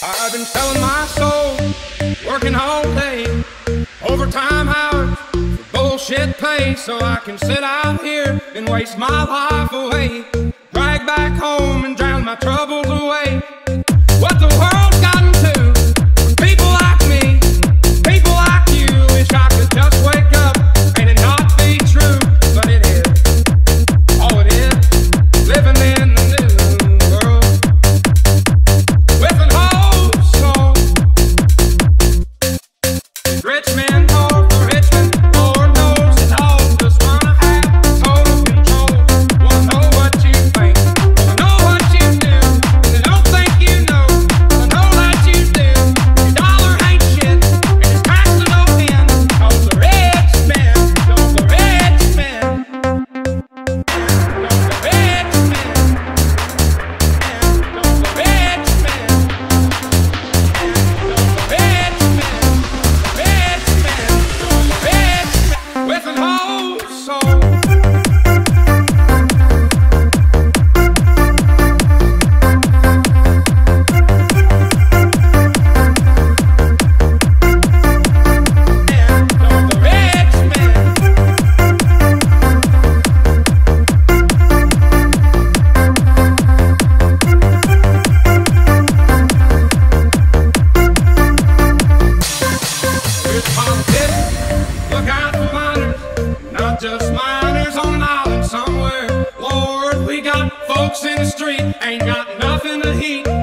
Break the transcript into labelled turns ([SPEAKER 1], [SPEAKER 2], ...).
[SPEAKER 1] I've been selling my soul, working all day, overtime hours, for bullshit pay, so I can sit out here and waste my life away, drag back home and drown my troubles. soul. folks in the street ain't got nothing to eat.